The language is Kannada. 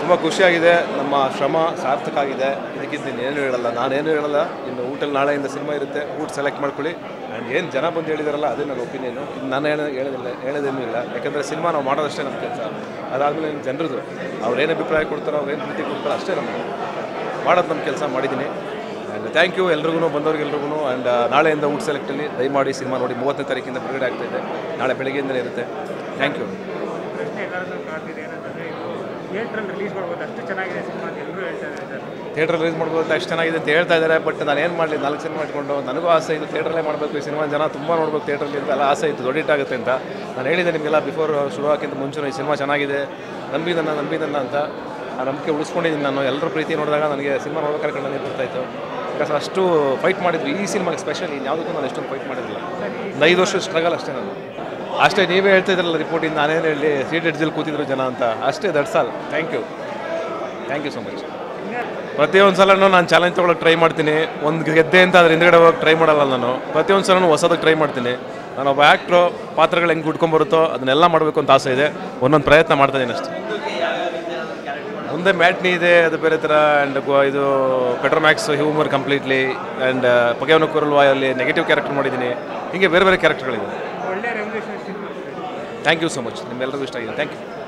ತುಂಬ ಖುಷಿಯಾಗಿದೆ. ನಮ್ಮ ಶ್ರಮ ಸಾರ್ಥಕ ಆಗಿದೆ ಇದಕ್ಕಿಂತ ಏನು ಹೇಳಲ್ಲ. ನಾನೇನು ಹೇಳಲ್ಲ. ಇನ್ನು ಊಟಲ್ಲಿ ನಾಳೆಯಿಂದ ಸಿನಿಮಾ ಇರುತ್ತೆ. ಊಟ ಸೆಲೆಕ್ಟ್ ಮಾಡ್ಕೊಳ್ಳಿ. ಆ್ಯಂಡ್ ಏನು ಜನ ಬಂದು ಹೇಳಿದಾರಲ್ಲ, ಅದೇ ನನ್ನ ಒಪಿನಿಯನು ನಾನು ಹೇಳ, ಹೇಳೋದಿಲ್ಲ, ಹೇಳೋದೇನೂ ಇಲ್ಲ. ಯಾಕಂದರೆ ಸಿನಿಮಾ ನಾವು ಮಾಡೋದಷ್ಟೇ ನಮ್ಮ ಕೆಲಸ. ಅದಾದಮೇಲೆ ಜನರದು. ಅವ್ರೇನು ಅಭಿಪ್ರಾಯ ಕೊಡ್ತಾರೋ ಅವ್ರೇನು ಪ್ರೀತಿ ಕೊಡ್ತಾರೋ ಅಷ್ಟೇ ನಮಗೆ. ಮಾಡೋದು ನಮ್ಮ ಕೆಲಸ ಮಾಡಿದ್ದೀನಿ. ಆ್ಯಂಡ್ ಥ್ಯಾಂಕ್ ಯು ಎಲ್ರಿಗೂ ಬಂದವ್ರಿಗೆಲ್ರಿಗೂ ಆ್ಯಂಡ್ ನಾಳೆಯಿಂದ ಊಟ ಸೆಲೆಕ್ಟಲ್ಲಿ ದಯಮಾಡಿ ಸಿನಿಮಾ ನೋಡಿ ಮೂವತ್ತನೇ ತಾರೀಕಿಂದ ಬಿಡುಗಡೆ ಆಗ್ತಾಯಿದೆ ನಾಳೆ ಬೆಳಗ್ಗೆಯಿಂದಲೇ ಇರುತ್ತೆ. ಥ್ಯಾಂಕ್ ಯು ಥಿಯೇಟ್ರಲ್ಲಿ ರಿಲೀಸ್ ಮಾಡ್ಬೋದು ಅಷ್ಟು ಚೆನ್ನಾಗಿದೆ ಸಿನಿಮಾ ಅಂತ ಎಲ್ಲರೂ ಹೇಳ್ತಾ ಇದ್ದಾರೆ. ಥಿಯೇಟ್ರ್ ರಿಲೀಸ್ ಮಾಡ್ಬೋದು ಅಂತ ಅಷ್ಟು ಚೆನ್ನಾಗಿದೆ ಅಂತ ಹೇಳ್ತಾ ಇದ್ದಾರೆ ಬಟ್ ನಾನು ಏನು ಮಾಡಲಿ ನಾಲ್ಕು ಸಿನಿಮಾ ಇಟ್ಕೊಂಡು ನನಗೂ ಆಸೆ ಇದು ಥಿಯೇಟ್ರಲ್ಲೇ ಮಾಡಬೇಕು ಈ ಸಿನಿಮಾ ಜನ ತುಂಬ ನೋಡ್ಬೇಕು ಥಿಯೇಟ್ರಲ್ಲಿ ಅಂತ ಎಲ್ಲ ಆಸೆ ಇತ್ತು ದೊಡ್ಡ hit ಆಗುತ್ತೆ ಅಂತ. ನಾನು ಹೇಳಿದ್ದೆ ನಿಮಗೆಲ್ಲ ಬಿಫೋರ್ ಶುರು ಹಾಕಿಂತ ಮುಂಚೆ ಈ ಸಿನಿಮಾ ಚೆನ್ನಾಗಿದೆ ನಂಬಿದನ್ನ ನಂಬಿದನ್ನ ಅಂತ. ಆ ನಂಬಿಕೆ ಉಳಿಸ್ಕೊಂಡಿದ್ದೀನಿ ನಾನು ಎಲ್ಲರ ಪ್ರೀತಿ ನೋಡಿದಾಗ ನನಗೆ ಸಿನಿಮಾ ನೋಡ್ಬೇಕಾದ್ರೆ ನನಗೆ ಬರ್ತಾಯಿತ್ತು ಬಿಕಾಸ್ ಅಷ್ಟು ಫೈಟ್ ಮಾಡಿದ್ವಿ ಈ ಸಿನಿಮಾಗೆ ಸ್ಪೆಷಲ್ ಇನ್ಯಾವುದಕ್ಕೂ ನಾನು ಅಷ್ಟೊಂದು ಫೈಟ್ ಮಾಡಿರಲಿಲ್ಲ. ಐದು ವರ್ಷ ಸ್ಟ್ರಗಲ್ ಅಷ್ಟೇ ನಾನು. ಅಷ್ಟೇ ನೀವೇ ಹೇಳ್ತಾ ಇದ್ರಲ್ಲ ರಿಪೋರ್ಟಿಂದ ನಾನೇನು ಹೇಳಿ ಸೀಟ್ ಎಡ್ಜಲ್ಲಿ ಕೂತಿದ್ರು ಜನ ಅಂತ. ಅಷ್ಟೇ that's all thank you thank you so much ಪ್ರತಿಯೊಂದು ಸಲನೂ ನಾನು ಚಾಲೆಂಜ್ ತೊಗೊಳಕ್ಕೆ ಟ್ರೈ ಮಾಡ್ತೀನಿ. ಒಂದು ಗೆದ್ದೆ ಅಂತ ಅದ್ರ ಹಿಂದ್ಗಡೆ ಹೋಗಿ ಟ್ರೈ ಮಾಡಲ್ಲ ನಾನು. ಪ್ರತಿಯೊಂದು ಸಲನೂ ಹೊಸದಕ್ಕೆ ಟ್ರೈ ಮಾಡ್ತೀನಿ. ನಾನು ಒಬ್ಬ ಆ್ಯಕ್ಟ್ರು ಪಾತ್ರಗಳು ಹೆಂಗೆ ಉಟ್ಕೊಂಬರುತ್ತೋ ಅದನ್ನೆಲ್ಲ ಮಾಡಬೇಕು ಅಂತ ಆಸೆ ಇದೆ. ಒಂದೊಂದು ಪ್ರಯತ್ನ ಮಾಡ್ತಾ ಇದ್ದೀನಿ ಅಷ್ಟೇ. ಮುಂದೆ ಮ್ಯಾಟ್ನಿ ಇದೆ ಅದು ಬೇರೆ ಥರ ಆ್ಯಂಡ್ ಇದು ಪೆಟ್ರೋಮ್ಯಾಕ್ಸ್ ಹ್ಯೂಮರ್ ಕಂಪ್ಲೀಟ್ಲಿ ಆ್ಯಂಡ್ ಪಗೆವನ ಕುರಲ್ವಾಯಲ್ಲಿ ನೆಗೆಟಿವ್ ಕ್ಯಾರೆಕ್ಟರ್ ಮಾಡಿದ್ದೀನಿ ಹೀಗೆ ಬೇರೆ ಬೇರೆ ಕ್ಯಾರೆಕ್ಟರ್ಗಳಿದೆ ಥ್ಯಾಂಕ್ ಯು ಸೊ ಮಚ್ ನಿಮ್ಮೆಲ್ಲರಿಗೂ ಇಷ್ಟ ಆಗಿದೆ. Thank you